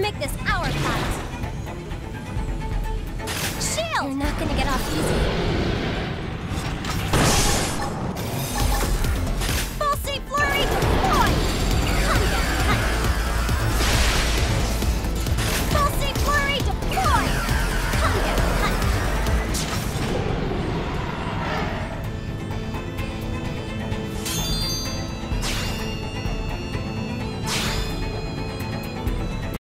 make this our fight. Shield! You're not gonna get off easy.